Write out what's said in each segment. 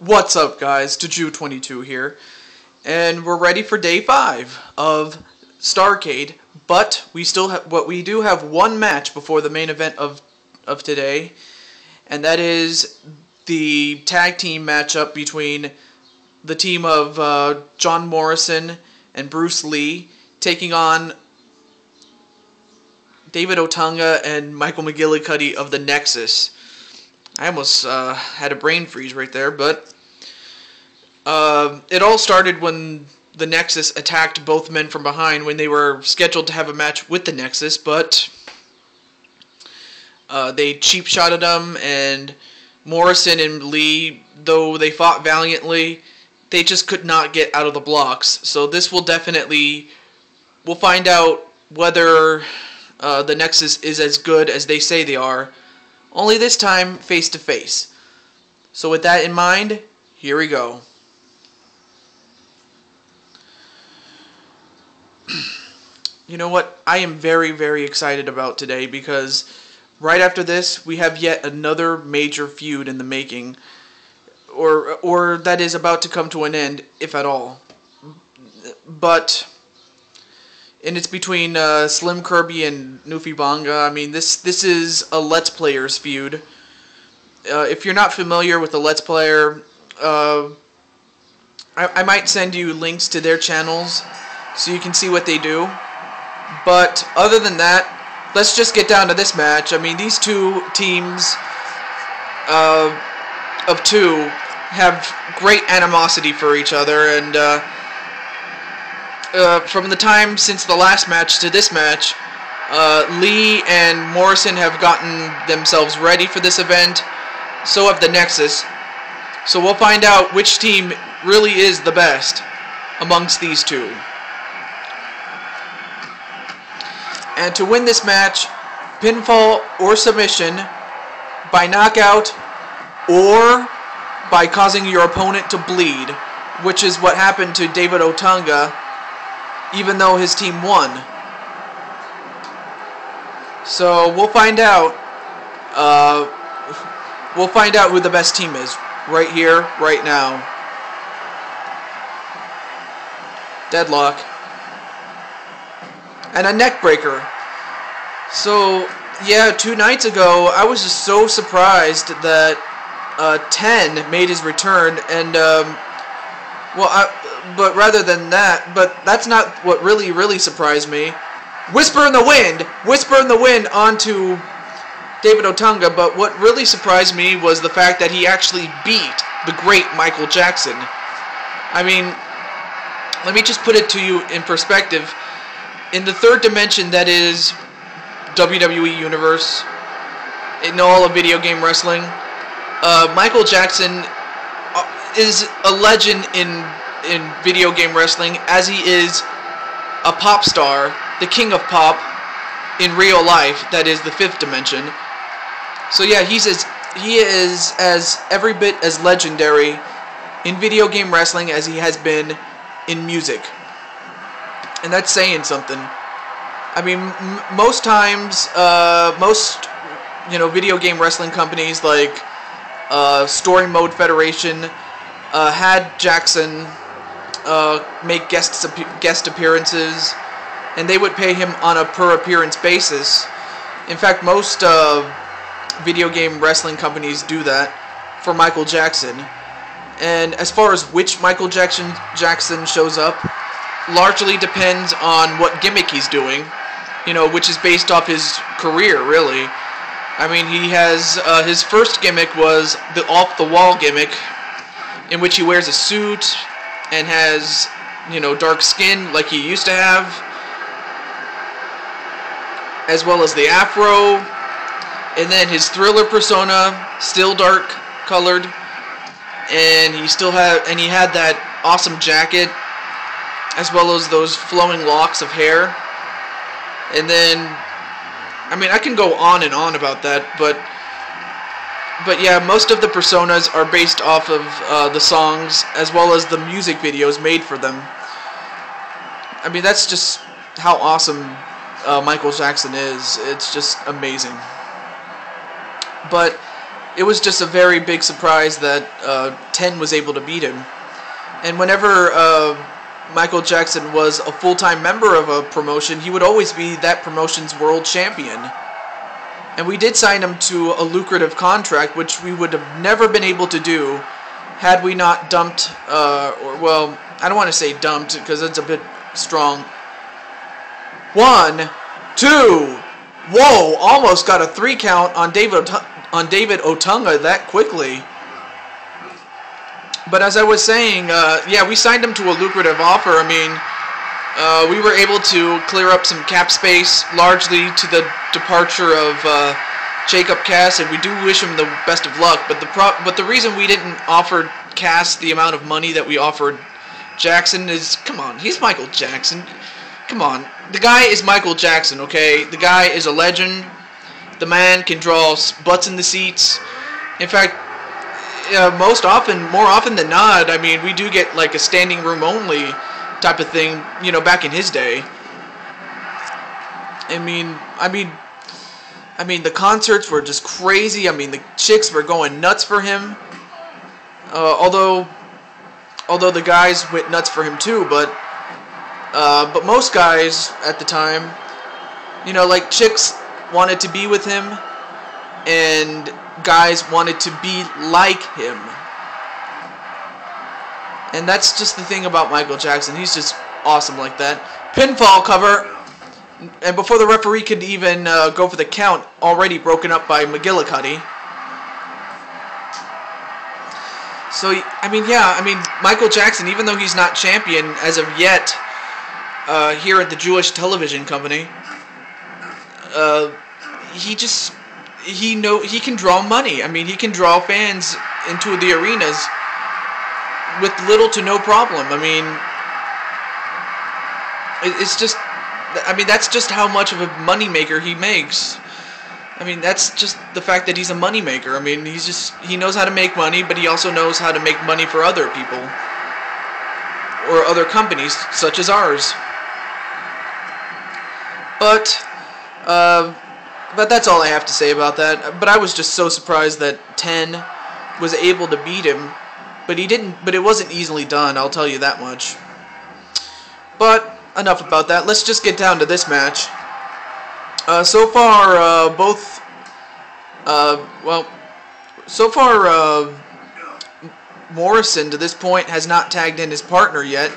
What's up, guys? TehJew22 here, and we're ready for day five of Starrcade. But we still have, what we do have one match before the main event of of today, and that is the tag team matchup between the team of uh, John Morrison and Bruce Lee taking on David Otunga and Michael McGillicutty of the Nexus. I almost uh, had a brain freeze right there, but uh, it all started when the Nexus attacked both men from behind when they were scheduled to have a match with the Nexus, but uh, they cheap shotted them, and Morrison and Lee, though they fought valiantly, they just could not get out of the blocks. So this will definitely, we'll find out whether uh, the Nexus is as good as they say they are, only this time face to face. So with that in mind, here we go. you know what? I am very, very excited about today because right after this, we have yet another major feud in the making, or or that is about to come to an end, if at all. But and it's between uh, Slim Kirby and Nufi Banga. I mean, this this is a Let's Players feud. Uh, if you're not familiar with the Let's Player, uh, I, I might send you links to their channels so you can see what they do. But other than that, let's just get down to this match. I mean, these two teams uh, of two have great animosity for each other, and uh, from the time since the last match to this match, uh, Lee and Morrison have gotten themselves ready for this event. So have the Nexus. So we'll find out which team really is the best amongst these two. And to win this match, pinfall or submission, by knockout, or by causing your opponent to bleed, which is what happened to David Otunga, even though his team won. So we'll find out. Uh, we'll find out who the best team is right here, right now. Deadlock. And a neckbreaker. So, yeah, two nights ago, I was just so surprised that uh, 10 made his return, and, um, well, I, but rather than that, but that's not what really, really surprised me. Whisper in the Wind! Whisper in the Wind onto David Otunga, but what really surprised me was the fact that he actually beat the great Michael Jackson. I mean, let me just put it to you in perspective. In the third dimension that is WWE Universe, in all of video game wrestling, uh, Michael Jackson uh, is a legend in in video game wrestling as he is a pop star, the king of pop in real life, that is the fifth dimension. So yeah, he's as he is as every bit as legendary in video game wrestling as he has been in music. And that's saying something. I mean, most times, uh, most, you know, video game wrestling companies like uh, Story Mode Federation uh, had Jackson uh, make guest guest appearances, and they would pay him on a per appearance basis. In fact, most uh, video game wrestling companies do that for Michael Jackson. And as far as which Michael Jackson Jackson shows up, largely depends on what gimmick he's doing. You know, which is based off his career, really. I mean, he has uh, his first gimmick was the off the wall gimmick, in which he wears a suit and has, you know, dark skin like he used to have, as well as the afro, and then his thriller persona, still dark colored, and he still had, and he had that awesome jacket, as well as those flowing locks of hair, and then, I mean, I can go on and on about that, but but yeah, most of the personas are based off of uh, the songs as well as the music videos made for them. I mean, that's just how awesome uh, Michael Jackson is. It's just amazing. But it was just a very big surprise that uh, 10 was able to beat him. And whenever uh, Michael Jackson was a full-time member of a promotion, he would always be that promotion's world champion. And we did sign him to a lucrative contract, which we would have never been able to do had we not dumped, uh, or well, I don't want to say dumped because it's a bit strong. One, two, whoa! Almost got a three count on David on David Otunga that quickly. But as I was saying, uh, yeah, we signed him to a lucrative offer. I mean, uh, we were able to clear up some cap space, largely to the departure of uh, Jacob Cass, and we do wish him the best of luck. But the but the reason we didn't offer Cass the amount of money that we offered Jackson is, come on, he's Michael Jackson. Come on, the guy is Michael Jackson. Okay, the guy is a legend. The man can draw butts in the seats. In fact, uh, most often, more often than not, I mean, we do get like a standing room only type of thing, you know, back in his day. I mean, I mean, I mean, the concerts were just crazy. I mean, the chicks were going nuts for him. Uh, although, although the guys went nuts for him too, but, uh, but most guys at the time, you know, like chicks wanted to be with him, and guys wanted to be like him. And that's just the thing about Michael Jackson. He's just awesome like that. Pinfall cover. And before the referee could even uh, go for the count, already broken up by McGillicutty. So, I mean, yeah, I mean, Michael Jackson, even though he's not champion as of yet uh, here at the Jewish Television Company, uh, he just he know he can draw money. I mean, he can draw fans into the arenas with little to no problem. I mean, it's just I mean, that's just how much of a moneymaker he makes. I mean, that's just the fact that he's a moneymaker. I mean, he's just he knows how to make money, but he also knows how to make money for other people or other companies such as ours. But uh, but that's all I have to say about that. But I was just so surprised that 10 was able to beat him, but he didn't. But it wasn't easily done. I'll tell you that much. But enough about that. Let's just get down to this match. Uh, so far, uh, both. Uh, well, so far, uh, Morrison to this point has not tagged in his partner yet,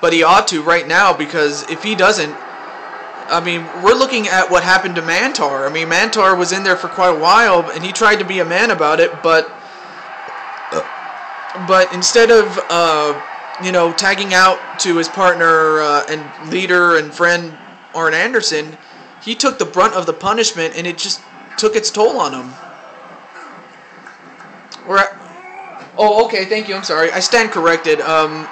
but he ought to right now because if he doesn't, I mean, we're looking at what happened to Mantaur. I mean, Mantaur was in there for quite a while, and he tried to be a man about it, but but instead of uh, you know tagging out to his partner uh, and leader and friend Arn Anderson, he took the brunt of the punishment, and it just took its toll on him. We're at, oh, okay, thank you. I'm sorry. I stand corrected. Um,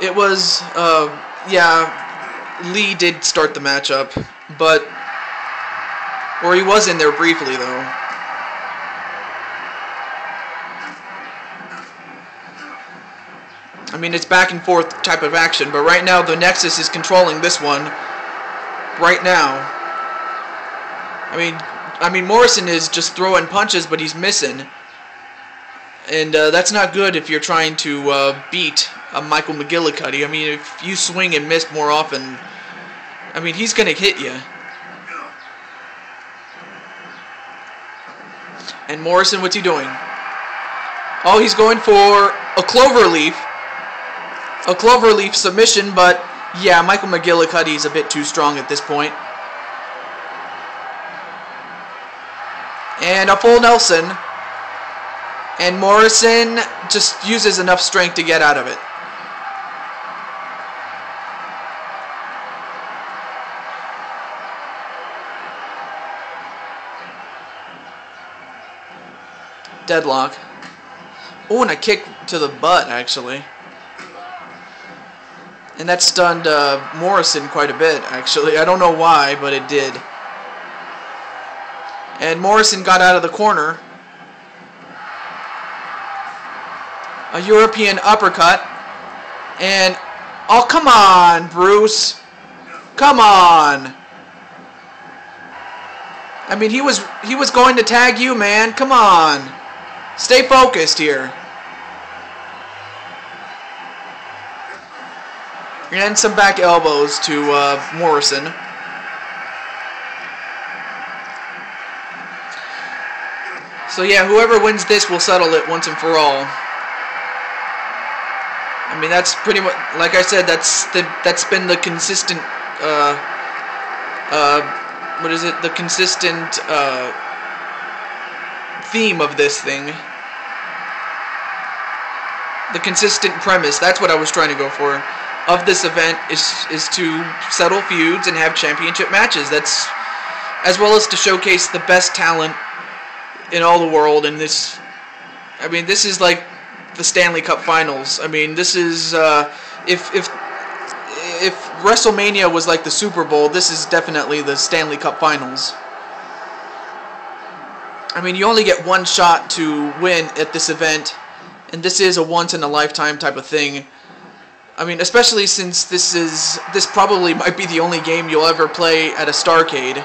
it was uh, yeah Lee did start the matchup, but or he was in there briefly though. Mean, it's back and forth type of action, but right now the Nexus is controlling this one. Right now. I mean, I mean Morrison is just throwing punches, but he's missing. And uh, that's not good if you're trying to uh, beat a Michael McGillicutty. I mean, if you swing and miss more often, I mean, he's going to hit you. And Morrison, what's he doing? Oh, he's going for a clover leaf. A clover leaf submission, but yeah, Michael McGillicutty is a bit too strong at this point. And a full Nelson. And Morrison just uses enough strength to get out of it. Deadlock. Oh, and a kick to the butt, actually. And that stunned uh, Morrison quite a bit, actually. I don't know why, but it did. And Morrison got out of the corner. A European uppercut. And, oh, come on, Bruce. Come on. I mean, he was he was going to tag you, man. Come on. Stay focused here. And some back elbows to uh, Morrison. So yeah, whoever wins this will settle it once and for all. I mean, that's pretty much, like I said, that's the that's been the consistent, uh, uh, what is it? The consistent uh, theme of this thing. The consistent premise. That's what I was trying to go for. Of this event is is to settle feuds and have championship matches. That's as well as to showcase the best talent in all the world. And this, I mean, this is like the Stanley Cup Finals. I mean, this is uh, if if if WrestleMania was like the Super Bowl, this is definitely the Stanley Cup Finals. I mean, you only get one shot to win at this event, and this is a once in a lifetime type of thing. I mean, especially since this is this probably might be the only game you'll ever play at a Starrcade.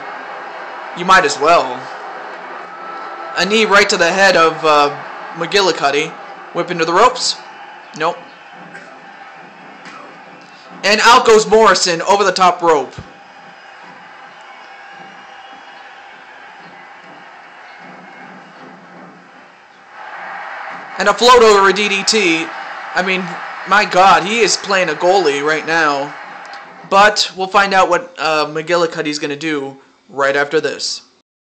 You might as well. A knee right to the head of uh, McGillicutty. Whip into the ropes. Nope. And out goes Morrison over the top rope. And a float over a DDT. I mean, my God, he is playing a goalie right now. But we'll find out what uh, McGillicutty's going to do right after this.